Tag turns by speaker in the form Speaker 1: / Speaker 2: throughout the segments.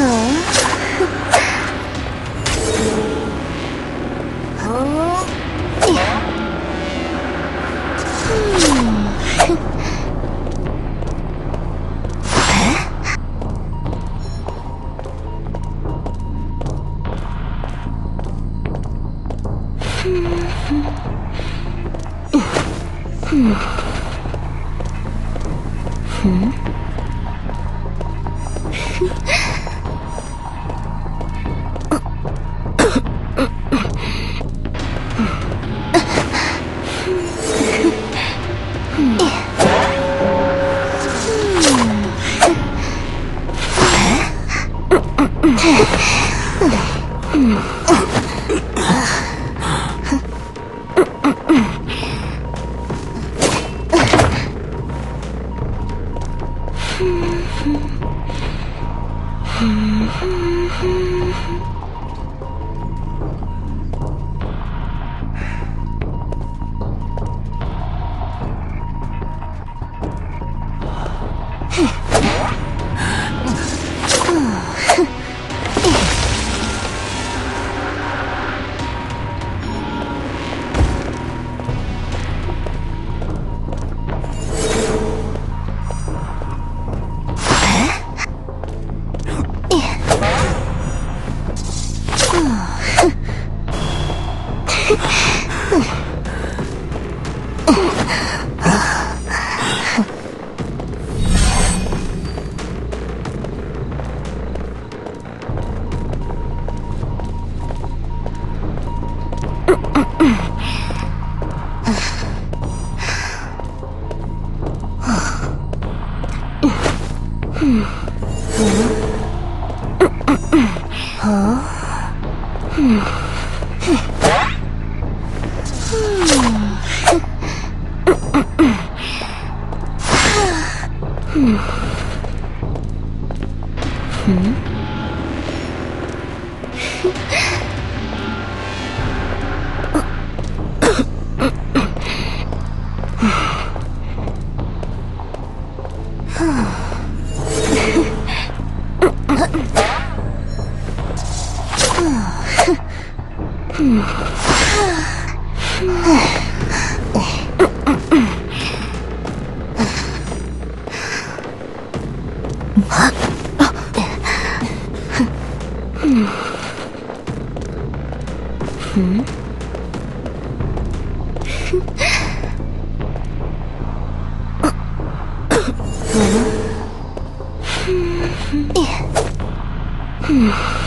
Speaker 1: Hmm? Ugh! Hmm. Hmm.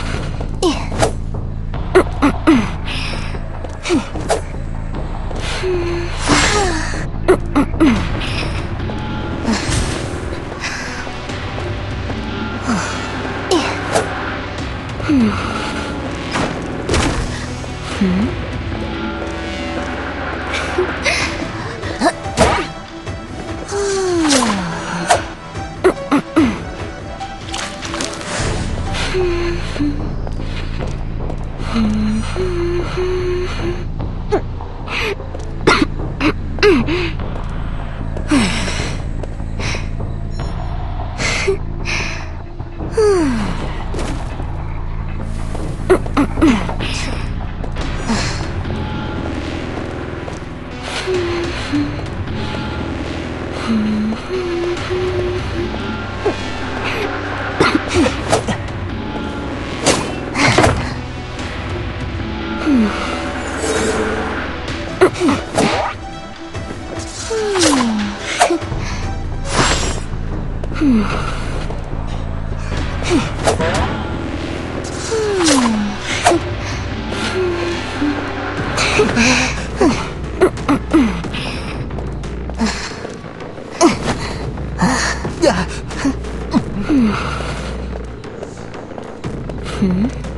Speaker 1: Yeah. Hmm?